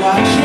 watch.